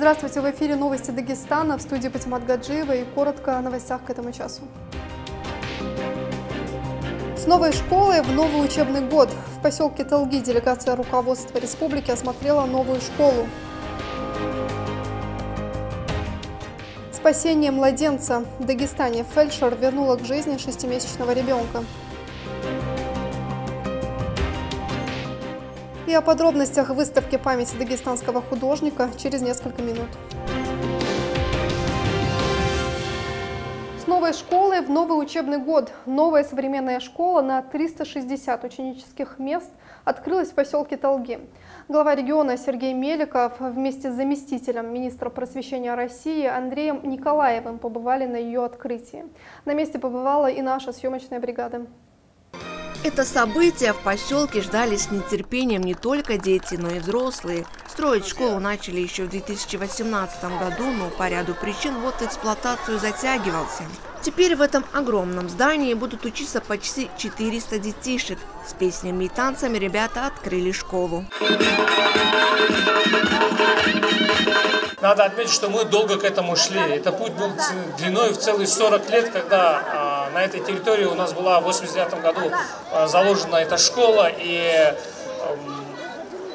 Здравствуйте, в эфире новости Дагестана, в студии Патимат Гаджиева и коротко о новостях к этому часу. С новой школой в новый учебный год. В поселке Талги делегация руководства республики осмотрела новую школу. Спасение младенца. В Дагестане фельдшер вернула к жизни шестимесячного ребенка. И о подробностях выставки памяти дагестанского художника через несколько минут. С новой школой в новый учебный год. Новая современная школа на 360 ученических мест открылась в поселке Толги. Глава региона Сергей Меликов вместе с заместителем министра просвещения России Андреем Николаевым побывали на ее открытии. На месте побывала и наша съемочная бригада. Это событие в поселке ждали с нетерпением не только дети, но и взрослые. Строить школу начали еще в 2018 году, но по ряду причин вот эксплуатацию затягивался. Теперь в этом огромном здании будут учиться почти 400 детишек. С песнями и танцами ребята открыли школу. Надо отметить, что мы долго к этому шли. Это путь был длиной в целые 40 лет, когда а, на этой территории у нас была в 89 году а, заложена эта школа, и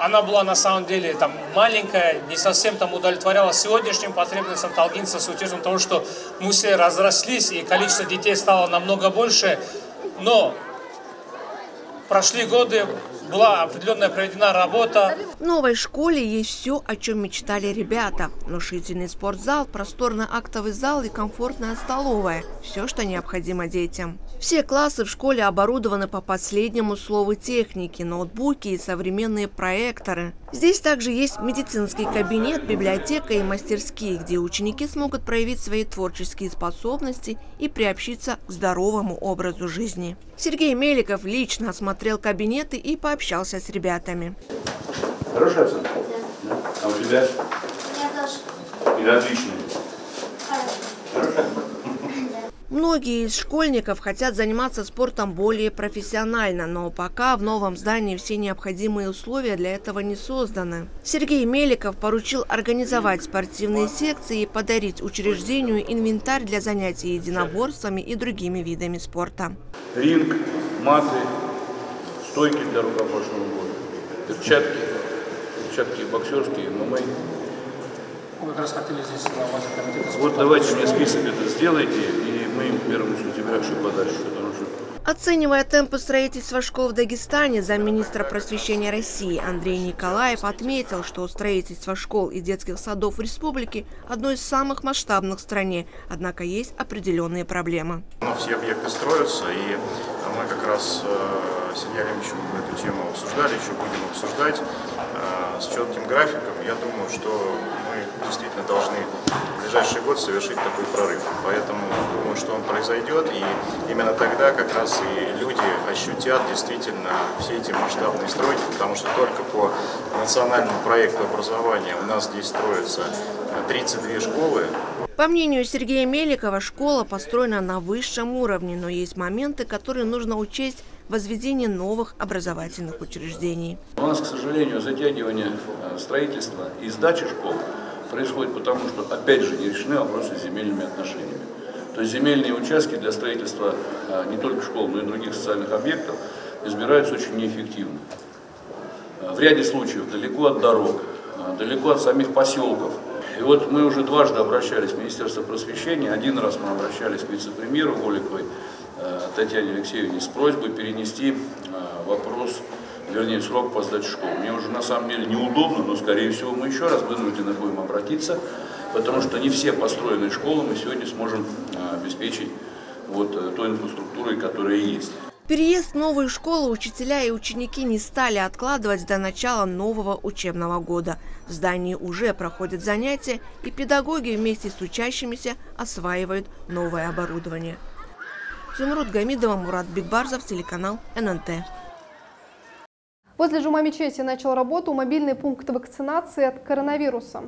она была на самом деле там маленькая, не совсем там удовлетворяла сегодняшним потребностям талгинцев с учетом того, что все разрослись и количество детей стало намного больше. Но прошли годы, была определенная проведена работа. В новой школе есть все, о чем мечтали ребята. Внушительный спортзал, просторный актовый зал и комфортная столовая. Все, что необходимо детям. Все классы в школе оборудованы по последнему слову техники, ноутбуки и современные проекторы. Здесь также есть медицинский кабинет, библиотека и мастерские, где ученики смогут проявить свои творческие способности и приобщиться к здоровому образу жизни. Сергей Меликов лично осмотрел кабинеты и пообщался с ребятами. Хорошая оценка? Да. А у тебя? Я тоже. Или отличная? Многие из школьников хотят заниматься спортом более профессионально, но пока в новом здании все необходимые условия для этого не созданы. Сергей Меликов поручил организовать спортивные секции и подарить учреждению инвентарь для занятий единоборствами и другими видами спорта. Ринг, маты, стойки для рукопашного боя, перчатки, перчатки боксерские, ММА. Мы как раз хотели здесь на базе комитета Вот давайте мне список это сделайте, и мы им первому сентября все подарим, потому что Оценивая темпы строительства школ в Дагестане, замминистра просвещения России Андрей Николаев отметил, что строительство школ и детских садов в республике одно из самых масштабных в стране, однако есть определенные проблемы. Но все объекты строятся, и мы как раз э, с Ильей Ильичем эту тему обсуждали, еще будем обсуждать э, с четким графиком. Я думаю, что мы действительно должны в ближайший год совершить такой прорыв. Поэтому думаю, что он произойдет, и именно тогда как раз и люди ощутят действительно все эти масштабные стройки, потому что только по национальному проекту образования у нас здесь строятся 32 школы, по мнению Сергея Меликова, школа построена на высшем уровне, но есть моменты, которые нужно учесть в возведении новых образовательных учреждений. у нас, к сожалению, затягивание э, строительства и сдачи школ происходит потому, что, опять же, не решены вопросы с земельными отношениями. То есть земельные участки для строительства э, не только школ, но и других социальных объектов избираются очень неэффективно. Э, в ряде случаев далеко от дорог, далеко от самих поселков – и вот мы уже дважды обращались в Министерство просвещения. Один раз мы обращались к вице-премьеру Голиковой Татьяне Алексеевне с просьбой перенести э, вопрос, вернее, срок по сдаче школы. Мне уже на самом деле неудобно, но, скорее всего, мы еще раз вынуждены будем обратиться, потому что не все построенные школы мы сегодня сможем э, обеспечить вот той инфраструктурой, которая есть. Переезд в новую школу учителя и ученики не стали откладывать до начала нового учебного года. В здании уже проходят занятия, и педагоги вместе с учащимися осваивают новое оборудование. Зумруд Гамидова, Мурат Бигбарзов, телеканал ННТ. Возле Жума-мечети начал работу мобильный пункт вакцинации от коронавируса.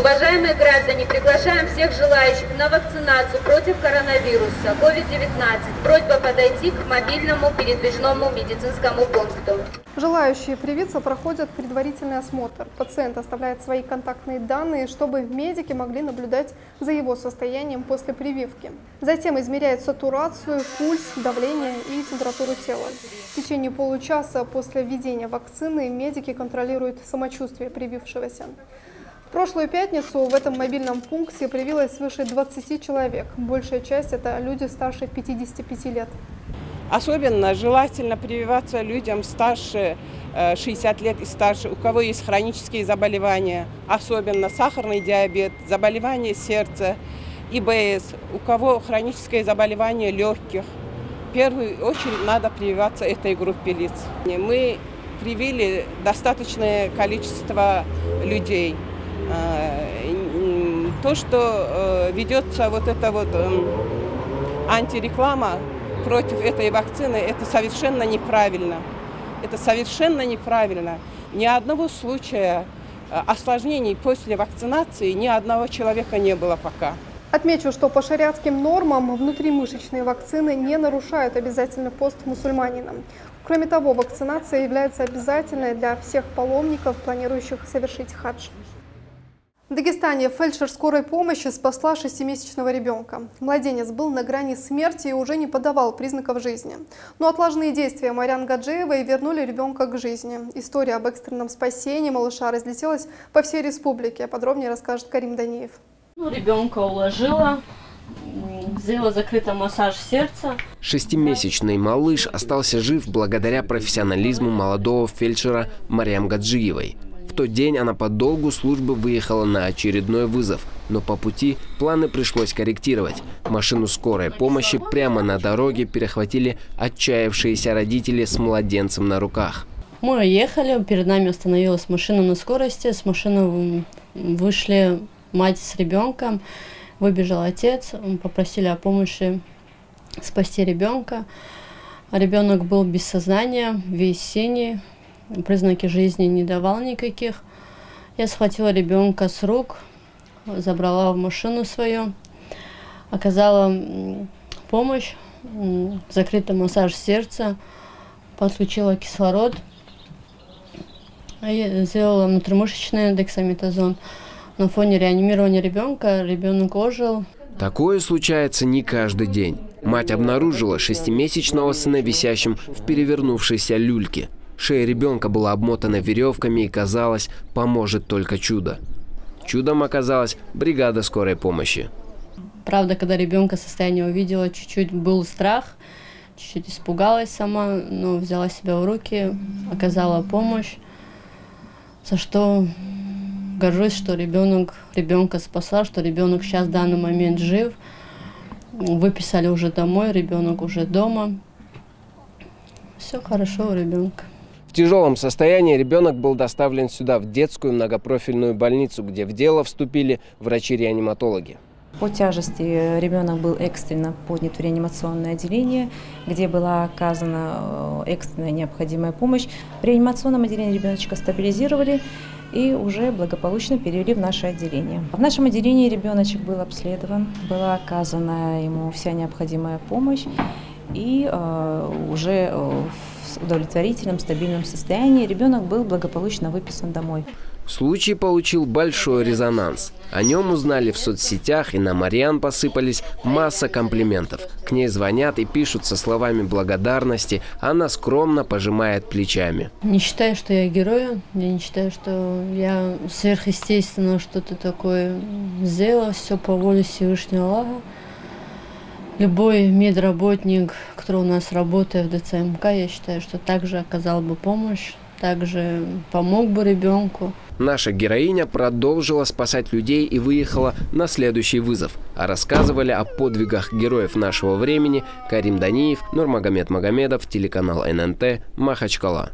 Уважаемые граждане, приглашаем всех желающих на вакцинацию против коронавируса COVID-19. Просьба подойти к мобильному передвижному медицинскому пункту. Желающие привиться проходят предварительный осмотр. Пациент оставляет свои контактные данные, чтобы медики могли наблюдать за его состоянием после прививки. Затем измеряют сатурацию, пульс, давление и температуру тела. В течение получаса после введения вакцины медики контролируют самочувствие привившегося. Прошлую пятницу в этом мобильном пункте привилось свыше 20 человек. Большая часть – это люди старше 55 лет. Особенно желательно прививаться людям старше 60 лет и старше, у кого есть хронические заболевания, особенно сахарный диабет, заболевания сердца, ИБС, у кого хроническое заболевание легких. В первую очередь надо прививаться этой группе лиц. Мы привили достаточное количество людей – то, что ведется вот эта вот антиреклама против этой вакцины, это совершенно неправильно. Это совершенно неправильно. Ни одного случая осложнений после вакцинации ни одного человека не было пока. Отмечу, что по шариатским нормам внутримышечные вакцины не нарушают обязательный пост мусульманина. Кроме того, вакцинация является обязательной для всех паломников, планирующих совершить хадж. В Дагестане фельдшер скорой помощи спасла шестимесячного ребенка. Младенец был на грани смерти и уже не подавал признаков жизни. Но отлаженные действия Марьян Гаджиевой вернули ребенка к жизни. История об экстренном спасении малыша разлетелась по всей республике. Подробнее расскажет Карим Даниев. Ну, ребенка уложила, сделала закрытый массаж сердца. Шестимесячный малыш остался жив благодаря профессионализму молодого фельдшера Марьям Гаджиевой. В тот день она по долгу службы выехала на очередной вызов, но по пути планы пришлось корректировать. Машину скорой помощи прямо на дороге перехватили отчаявшиеся родители с младенцем на руках. Мы ехали, перед нами остановилась машина на скорости, с машины вышли мать с ребенком, выбежал отец, попросили о помощи спасти ребенка. Ребенок был без сознания, весь синий, признаки жизни не давал никаких. Я схватила ребенка с рук, забрала в машину свою, оказала помощь, закрытый массаж сердца, подключила кислород, и сделала внутримышечный дексаметазон. На фоне реанимирования ребенка ребенок ожил. Такое случается не каждый день. Мать обнаружила шестимесячного сына висящим в перевернувшейся люльке. Шея ребенка была обмотана веревками и, казалось, поможет только чудо. Чудом оказалась бригада скорой помощи. Правда, когда ребенка состояние увидела, чуть-чуть был страх, чуть-чуть испугалась сама, но взяла себя в руки, оказала помощь, за что горжусь, что ребенок, ребенка спасла, что ребенок сейчас в данный момент жив. Выписали уже домой, ребенок уже дома. Все хорошо у ребенка. В тяжелом состоянии ребенок был доставлен сюда, в детскую многопрофильную больницу, где в дело вступили врачи-реаниматологи. По тяжести ребенок был экстренно поднят в реанимационное отделение, где была оказана э, экстренная необходимая помощь. В реанимационном отделении ребеночка стабилизировали и уже благополучно перевели в наше отделение. В нашем отделении ребеночек был обследован, была оказана ему вся необходимая помощь и э, уже в удовлетворительном, стабильном состоянии. Ребенок был благополучно выписан домой. Случай получил большой резонанс. О нем узнали в соцсетях, и на Мариан посыпались масса комплиментов. К ней звонят и пишут со словами благодарности, она скромно пожимает плечами. Не считаю, что я герой, я не считаю, что я сверхъестественно что-то такое сделала, все по воле Всевышнего Аллаха любой медработник, который у нас работает в ДЦМК, я считаю, что также оказал бы помощь, также помог бы ребенку. Наша героиня продолжила спасать людей и выехала на следующий вызов. А рассказывали о подвигах героев нашего времени Карим Даниев, Нурмагомед Магомедов, телеканал ННТ, Махачкала.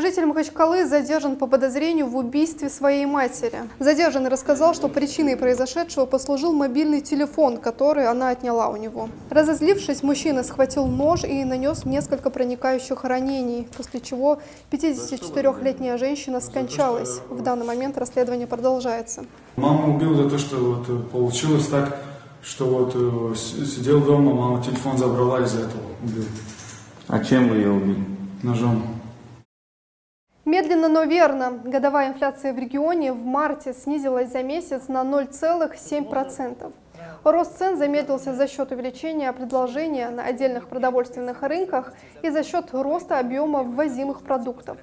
Житель Махачкалы задержан по подозрению в убийстве своей матери. Задержанный рассказал, что причиной произошедшего послужил мобильный телефон, который она отняла у него. Разозлившись, мужчина схватил нож и нанес несколько проникающих ранений, после чего 54-летняя женщина скончалась. В данный момент расследование продолжается. Мама убил за то, что вот э, получилось так, что вот э, сидел дома, мама телефон забрала из-за этого убил. А чем вы ее убили? Ножом. Медленно, но верно. Годовая инфляция в регионе в марте снизилась за месяц на 0,7%. Рост цен замедлился за счет увеличения предложения на отдельных продовольственных рынках и за счет роста объема ввозимых продуктов.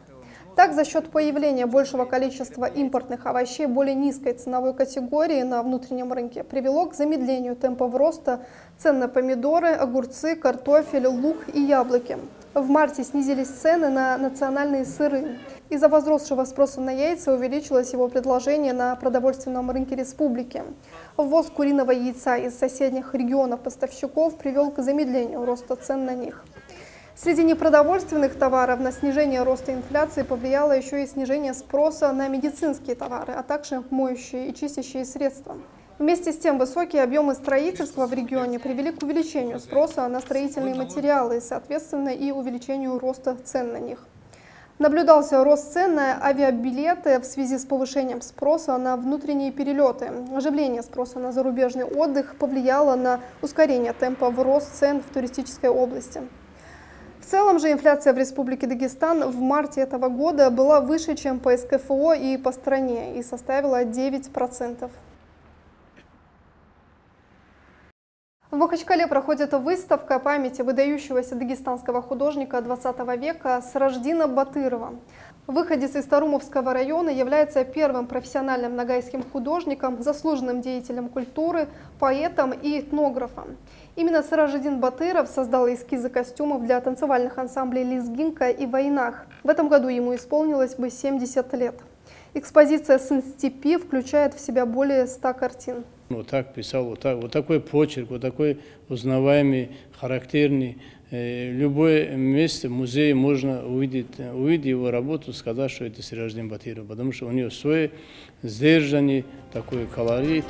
Так, за счет появления большего количества импортных овощей более низкой ценовой категории на внутреннем рынке привело к замедлению темпов роста цен на помидоры, огурцы, картофель, лук и яблоки. В марте снизились цены на национальные сыры. Из-за возросшего спроса на яйца увеличилось его предложение на продовольственном рынке республики. Ввоз куриного яйца из соседних регионов поставщиков привел к замедлению роста цен на них. Среди непродовольственных товаров на снижение роста инфляции повлияло еще и снижение спроса на медицинские товары, а также моющие и чистящие средства. Вместе с тем, высокие объемы строительства в регионе привели к увеличению спроса на строительные материалы и, соответственно, и увеличению роста цен на них. Наблюдался рост цен на авиабилеты в связи с повышением спроса на внутренние перелеты. Оживление спроса на зарубежный отдых повлияло на ускорение темпа в рост цен в туристической области. В целом же инфляция в Республике Дагестан в марте этого года была выше, чем по СКФО и по стране, и составила 9%. В Махачкале проходит выставка памяти выдающегося дагестанского художника 20 века Сраждина Батырова. Выходец из Тарумовского района является первым профессиональным нагайским художником, заслуженным деятелем культуры, поэтом и этнографом. Именно Саражидин Батыров создал эскизы костюмов для танцевальных ансамблей «Лизгинка» и «Войнах». В этом году ему исполнилось бы 70 лет. Экспозиция «Сын степи» включает в себя более 100 картин. Вот так писал, вот, так, вот такой почерк, вот такой узнаваемый, характерный. Э, любое место, музей можно увидеть, увидеть его работу, сказать, что это Сираждин Батиров, потому что у него свой сдержанный такой колорит.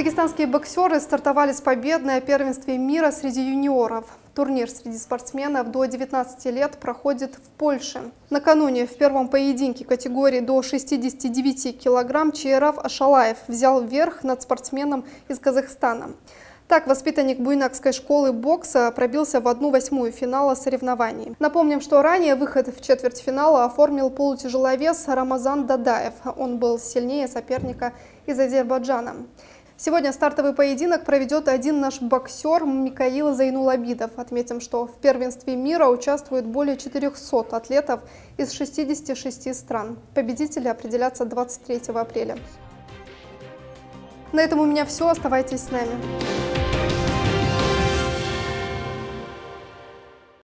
Дагестанские боксеры стартовали с побед на первенстве мира среди юниоров. Турнир среди спортсменов до 19 лет проходит в Польше. Накануне в первом поединке категории до 69 килограмм Чаирав Ашалаев взял верх над спортсменом из Казахстана. Так, воспитанник Буйнакской школы бокса пробился в одну восьмую финала соревнований. Напомним, что ранее выход в четвертьфинала оформил полутяжеловес Рамазан Дадаев. Он был сильнее соперника из Азербайджана. Сегодня стартовый поединок проведет один наш боксер Микаил Зайнулабидов. Отметим, что в первенстве мира участвует более 400 атлетов из 66 стран. Победители определятся 23 апреля. На этом у меня все. Оставайтесь с нами.